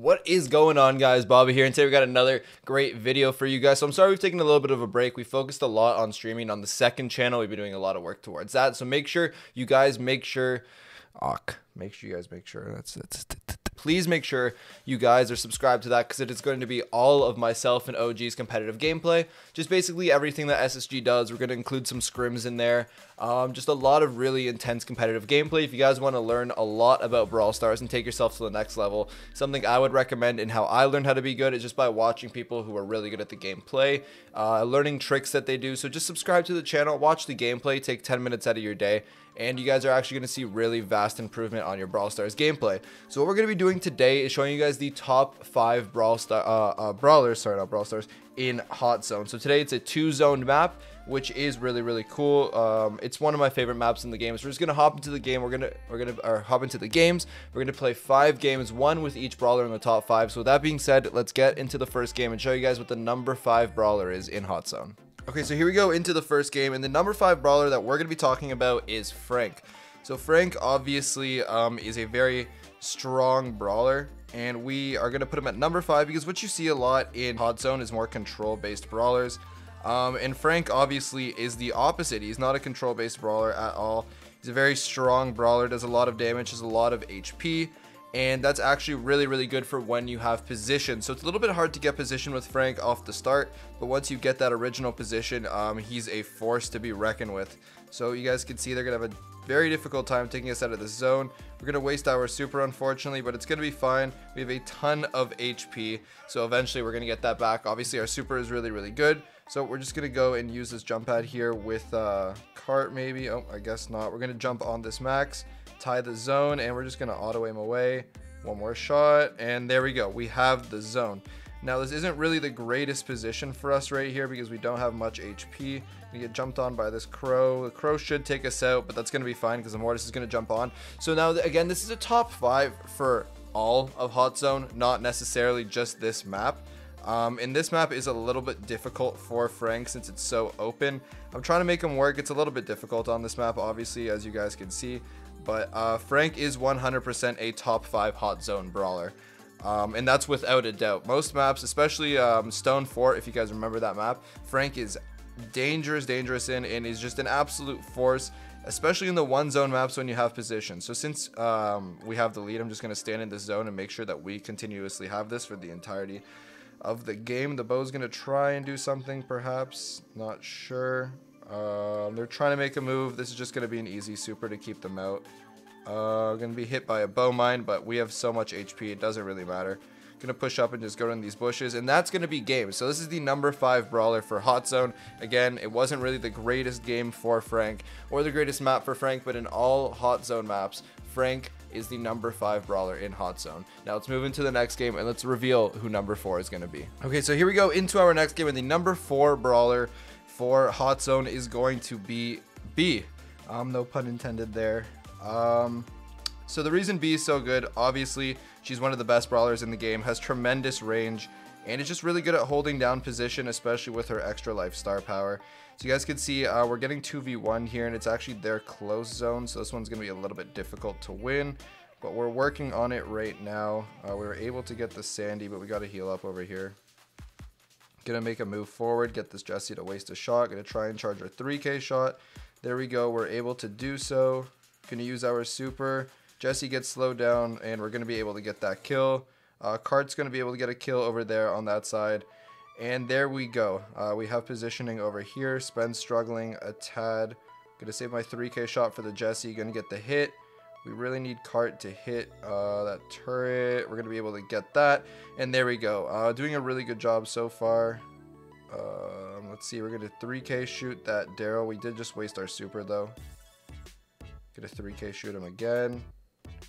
What is going on guys, Bobby here, and today we got another great video for you guys. So I'm sorry we've taken a little bit of a break. We focused a lot on streaming on the second channel. We've been doing a lot of work towards that. So make sure you guys make sure, make sure you guys make sure, that's, that's, please make sure you guys are subscribed to that because it is going to be all of myself and OG's competitive gameplay. Just basically everything that SSG does. We're going to include some scrims in there. Um, just a lot of really intense competitive gameplay. If you guys want to learn a lot about Brawl Stars and take yourself to the next level, something I would recommend and how I learned how to be good is just by watching people who are really good at the gameplay, uh, learning tricks that they do. So just subscribe to the channel, watch the gameplay, take 10 minutes out of your day, and you guys are actually going to see really vast improvement on your Brawl Stars gameplay. So what we're going to be doing today is showing you guys the top five Brawl Star uh, uh, brawlers, sorry, not Brawl Stars, in Hot Zone. So today it's a two-zoned map which is really really cool. Um, it's one of my favorite maps in the game. So we're just gonna hop into the game. We're gonna we're gonna or hop into the games. We're gonna play five games, one with each brawler in the top five. So with that being said, let's get into the first game and show you guys what the number five brawler is in Hot Zone. Okay, so here we go into the first game, and the number five brawler that we're gonna be talking about is Frank. So Frank obviously um, is a very strong brawler and we are going to put him at number five because what you see a lot in Hot Zone is more control based brawlers. Um, and Frank obviously is the opposite. He's not a control based brawler at all. He's a very strong brawler, does a lot of damage, has a lot of HP, and that's actually really really good for when you have position so it's a little bit hard to get position with Frank off the start but once you get that original position um, he's a force to be reckoned with so you guys can see they're gonna have a very difficult time taking us out of the zone. We're to waste our super, unfortunately, but it's to be fine. We have a ton of HP, so eventually we're to get that back. Obviously, our super is really, really good. So we're just to go and use this jump pad here with uh, cart, maybe. Oh, I guess not. We're to jump on this max, tie the zone, and we're just to auto aim away. One more shot, and there we go. We have the zone. Now this isn't really the greatest position for us right here because we don't have much HP. We get jumped on by this crow. The crow should take us out, but that's going to be fine because the mortis is going to jump on. So now again, this is a top five for all of Hot Zone, not necessarily just this map. Um, and this map is a little bit difficult for Frank since it's so open. I'm trying to make him work. It's a little bit difficult on this map, obviously, as you guys can see. But uh, Frank is 100% a top 5 Hot Zone brawler. Um, and that's without a doubt. Most maps, especially um, Stone Fort, if you guys remember that map, Frank is dangerous, dangerous in, and he's just an absolute force, especially in the one zone maps when you have position. So since um, we have the lead, I'm just going to stand in this zone and make sure that we continuously have this for the entirety of the game. The Bo's going to try and do something, perhaps. Not sure. Um, they're trying to make a move. This is just going to be an easy super to keep them out. Uh, gonna be hit by a bow mine, but we have so much HP, it doesn't really matter. Gonna push up and just go in these bushes, and that's gonna be game. So this is the number five brawler for Hot Zone. Again, it wasn't really the greatest game for Frank, or the greatest map for Frank, but in all Hot Zone maps, Frank is the number five brawler in Hot Zone. Now let's move into the next game and let's reveal who number four is going to be. Okay, so here we go into our next game and the number four brawler for Hot Zone is going to be Bea. Um, no pun intended there. Um, so the reason Bea is so good, obviously, she's one of the best brawlers in the game, has tremendous range, and is just really good at holding down position, especially with her extra life star power. So you guys can see uh, we're getting 2v1 here, and it's actually their close zone, so this one's going to be a little bit difficult to win. But we're working on it right now. Uh, we were able to get the Sandy, but we got to heal up over here. Gonna make a move forward, get this Jessie to waste a shot. Gonna try and charge our 3k shot. There we go, we're able to do so. Gonna use our super. Jessie gets slowed down, and we're gonna be able to get that kill. Uh, Cart's gonna be able to get a kill over there on that side. And there we go. Uh, we have positioning over here. Spen struggling a tad. Gonna save my 3k shot for the Jessie. Gonna get the hit. We really need Cart to hit uh, that turret. We're going to be able to get that. And there we go. Uh, doing a really good job so far. Um, let's see. We're going to 3k shoot that Darryl. We did just waste our super, though. Get a 3k shoot him again.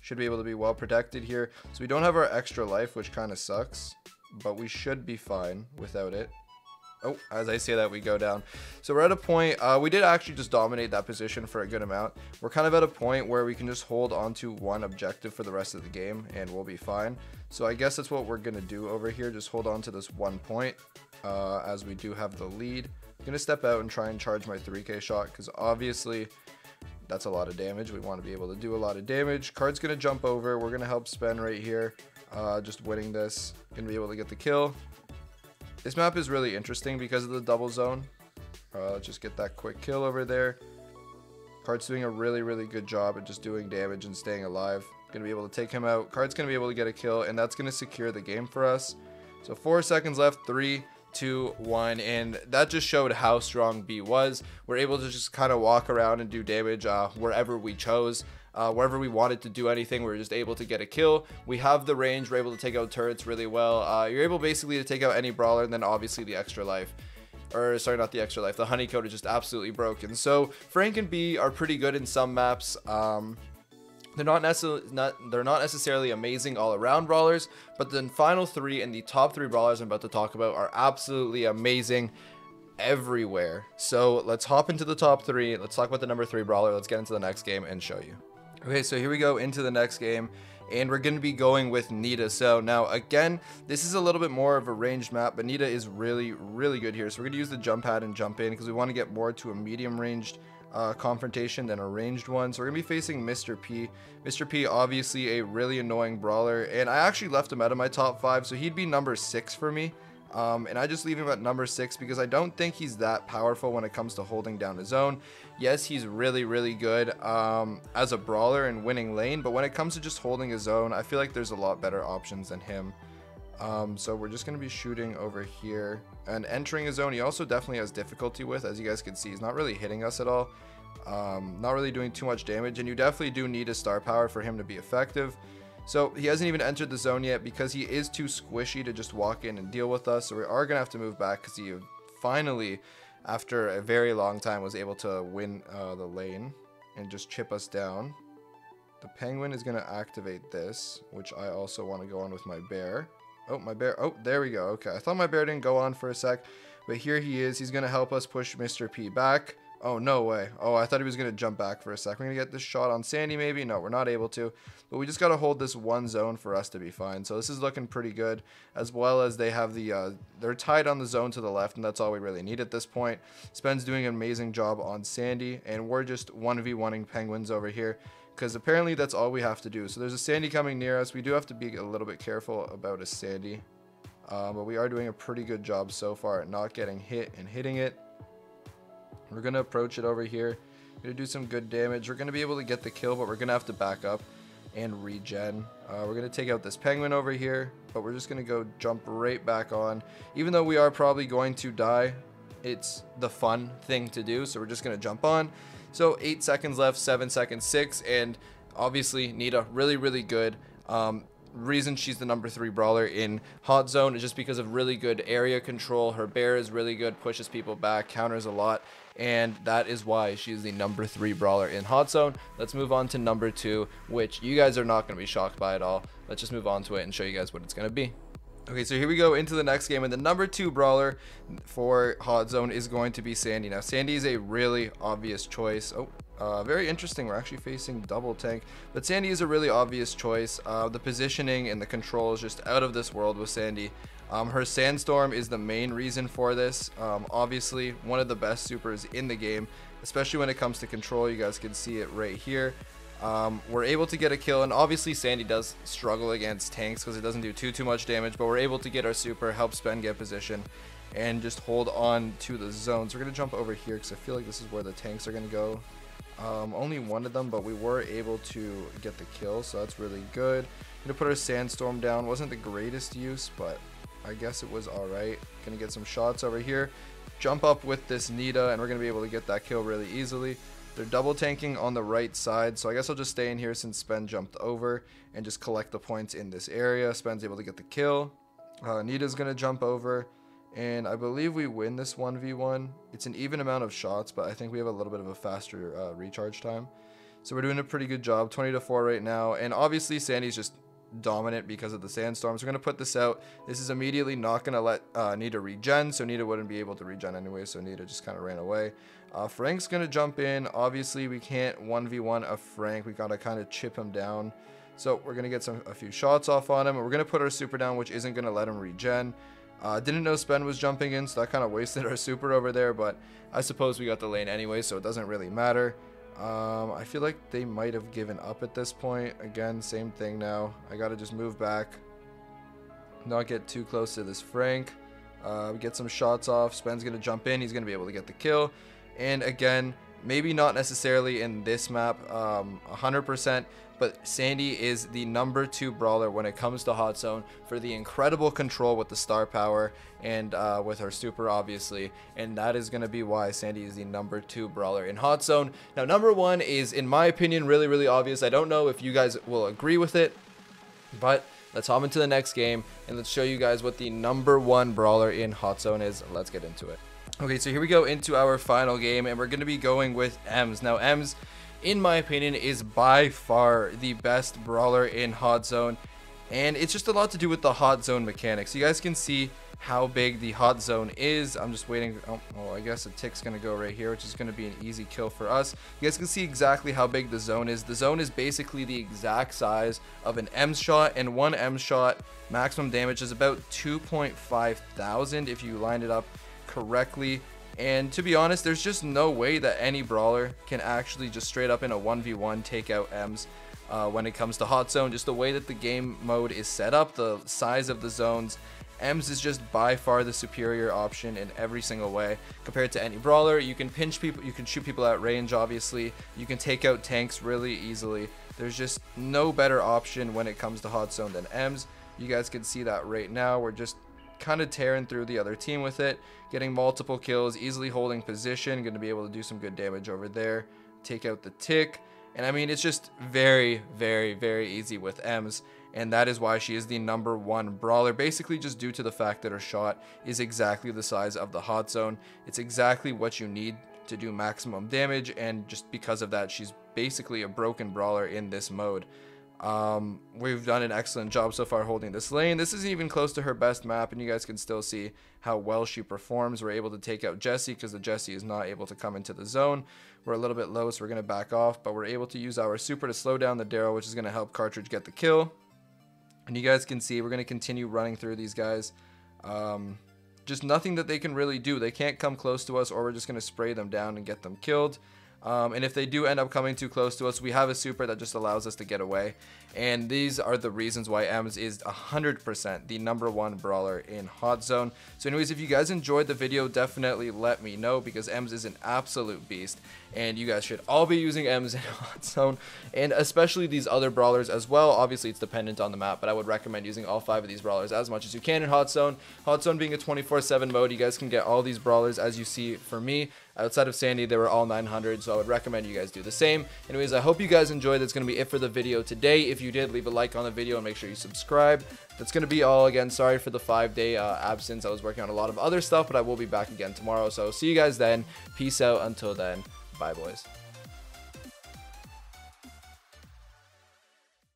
Should be able to be well protected here. So we don't have our extra life, which kind of sucks. But we should be fine without it. Oh, as I say that, we go down. So we're at a point, uh, we did actually just dominate that position for a good amount. We're kind of at a point where we can just hold on to one objective for the rest of the game and we'll be fine. So I guess that's what we're going to do over here, just hold on to this one point uh, as we do have the lead. I'm going to step out and try and charge my 3k shot because obviously that's a lot of damage. We want to be able to do a lot of damage. Card's going to jump over. We're going to help Spen right here. Uh, just winning this. Gonna be able to get the kill. This map is really interesting because of the double zone. Uh, just get that quick kill over there. Card's doing a really, really good job at just doing damage and staying alive. Gonna be able to take him out. Card's gonna be able to get a kill, and that's gonna secure the game for us. So four seconds left. Three, two, one, and that just showed how strong Bea was. We're able to just kind of walk around and do damage uh, wherever we chose. Uh, wherever we wanted to do anything, we are just able to get a kill. We have the range, we're able to take out turrets really well. Uh, you're able basically to take out any brawler, and then obviously the extra life or sorry, not the extra life. The honeycomb is just absolutely broken. So Frank and Bea are pretty good in some maps. Um, they're not necessarily not they're not necessarily amazing all around brawlers, but the final three and the top three brawlers I'm about to talk about are absolutely amazing everywhere. So let's hop into the top three. Let's talk about the number three brawler. Let's get into the next game and show you. Okay, so here we go into the next game and we're going to be going with Nita. So now again, this is a little bit more of a ranged map, but Nita is really, really good here. So we're going to use the jump pad and jump in because we want to get more to a medium ranged uh, confrontation than a ranged one. So we're going to be facing Mr. P. Mr. P, obviously a really annoying brawler, and I actually left him out of my top five, so he'd be number six for me. Um, and I just leave him at number six because I don't think he's that powerful when it comes to holding down his own. Yes, he's really, really good um, as a brawler and winning lane, but when it comes to just holding his own, I feel like there's a lot better options than him. Um, so we're just going to be shooting over here and entering a zone. He also definitely has difficulty with, as you guys can see, he's not really hitting us at all. Um, not really doing too much damage, and you definitely do need a star power for him to be effective. So he hasn't even entered the zone yet because he is too squishy to just walk in and deal with us. So we are going to have to move back because he finally, after a very long time, was able to win uh, the lane and just chip us down. The penguin is going to activate this, which I also want to go on with my bear. Oh, my bear. Oh, there we go. Okay, I thought my bear didn't go on for a sec, but here he is. He's going to help us push Mr. P back. Oh, no way. Oh, I thought he was going to jump back for a sec. We're going to get this shot on Sandy maybe. No, we're not able to. But we just got to hold this one zone for us to be fine. So this is looking pretty good. As well as they have the... Uh, they're tied on the zone to the left, and that's all we really need at this point. Spen's doing an amazing job on Sandy, and we're just 1v1ing Penguins over here. Because apparently that's all we have to do. So there's a Sandy coming near us. We do have to be a little bit careful about a Sandy. Uh, but we are doing a pretty good job so far at not getting hit and hitting it. We're going to approach it over here. Going to do some good damage. We're going to be able to get the kill, but we're going to have to back up and regen. Uh, we're going to take out this penguin over here, but we're just going to go jump right back on. Even though we are probably going to die, it's the fun thing to do, so we're just going to jump on. So 8 seconds left, 7 seconds, 6, and obviously Nita, really, really good. Um, reason she's the number three brawler in hot zone is just because of really good area control. Her bear is really good pushes people back counters a lot and that is why she's the number three brawler in hot zone. Let's move on to number two which you guys are not going to be shocked by at all. Let's just move on to it and show you guys what it's going to be Okay, so here we go into the next game, and the number two brawler for Hot Zone is going to be Sandy. Now, Sandy is a really obvious choice. Oh, uh, very interesting. We're actually facing double tank, but Sandy is a really obvious choice. Uh, the positioning and the control is just out of this world with Sandy. Um, her Sandstorm is the main reason for this. Um, obviously, one of the best supers in the game, especially when it comes to control. You guys can see it right here. Um, we're able to get a kill, and obviously Sandy does struggle against tanks because it doesn't do too too much damage, but we're able to get our super, help Spen get position, and just hold on to the zones. We're going to jump over here because I feel like this is where the tanks are going to go. Um, only one of them, but we were able to get the kill, so that's really good. Gonna put our sandstorm down. Wasn't the greatest use, but I guess it was alright. Gonna get some shots over here. Jump up with this Nita, and we're gonna be able to get that kill really easily. They're double tanking on the right side, so I guess I'll just stay in here since Spen jumped over and just collect the points in this area. Spen's able to get the kill. Uh, Nita's going to jump over, and I believe we win this 1v1. It's an even amount of shots, but I think we have a little bit of a faster uh, recharge time. So we're doing a pretty good job, 20 to 4 right now, and obviously Sandy's just dominant because of the sandstorms. We're going to put this out. This is immediately not going to let uh, Nita regen, so Nita wouldn't be able to regen anyway, so Nita just kind of ran away. Uh, Frank's going to jump in. Obviously, we can't 1v1 a Frank. We got to kind of chip him down. So we're going to get some a few shots off on him. We're going to put our super down, which isn't going to let him regen. Uh, didn't know Spen was jumping in, so that kind of wasted our super over there, but I suppose we got the lane anyway, so it doesn't really matter. Um, I feel like they might have given up at this point. Again, same thing now. I got to just move back, not get too close to this Frank. Uh, get some shots off. Spen's to jump in. He's to be able to get the kill. And again, maybe not necessarily in this map um, 100%, but Sandy is the number two brawler when it comes to Hot Zone for the incredible control with the star power and uh, with her super, obviously. And that is going to be why Sandy is the number two brawler in Hot Zone. Now, number one is, in my opinion, really, really obvious. I don't know if you guys will agree with it, but let's hop into the next game and let's show you guys what the number one brawler in Hot Zone is. Let's get into it. Okay, so here we go into our final game, and we're going to be going with Emz. Now, Emz, in my opinion, is by far the best brawler in Hot Zone, and it's just a lot to do with the Hot Zone mechanics. You guys can see how big the Hot Zone is. I'm just waiting. Oh, oh I guess a tick's going to go right here, which is going to be an easy kill for us. You guys can see exactly how big the zone is. The zone is basically the exact size of an M shot, and one M shot maximum damage is about 2.5 thousand if you line it up correctly. And to be honest, there's just no way that any brawler can actually just straight up in a 1v1 take out Emz uh, when it comes to Hot Zone. Just the way that the game mode is set up, the size of the zones, Emz is just by far the superior option in every single way compared to any brawler. You can pinch people, you can shoot people at range, obviously. You can take out tanks really easily. There's just no better option when it comes to Hot Zone than Emz. You guys can see that right now. We're just kind of tearing through the other team with it, getting multiple kills, easily holding position, going to be able to do some good damage over there, take out the tick. And I mean, it's just very, very, very easy with Emz. And that is why she is the number one brawler, basically just due to the fact that her shot is exactly the size of the hot zone. It's exactly what you need to do maximum damage. And just because of that, she's basically a broken brawler in this mode. Um, we've done an excellent job so far holding this lane. This is even close to her best map, and you guys can still see how well she performs. We're able to take out Jessie because the Jessie is not able to come into the zone. We're a little bit low, so we're going to back off, but we're able to use our super to slow down the Darryl, which is going to help Cartridge get the kill. And you guys can see we're going to continue running through these guys. Um, just nothing that they can really do. They can't come close to us, or we're just going to spray them down and get them killed. Um, and if they do end up coming too close to us, we have a super that just allows us to get away. And these are the reasons why Emz is 100% the number one brawler in Hot Zone. So anyways, if you guys enjoyed the video, definitely let me know because Emz is an absolute beast. And you guys should all be using Emz in Hot Zone. And especially these other brawlers as well. Obviously, it's dependent on the map, but I would recommend using all five of these brawlers as much as you can in Hot Zone. Hot Zone being a 24-7 mode, you guys can get all these brawlers as you see for me. Outside of Sandy, they were all 900, so I would recommend you guys do the same. Anyways, I hope you guys enjoyed. That's going to be it for the video today. If you did, leave a like on the video and make sure you subscribe. That's going to be all again. Sorry for the five-day uh, absence. I was working on a lot of other stuff, but I will be back again tomorrow. So see you guys then. Peace out until then. Bye, boys.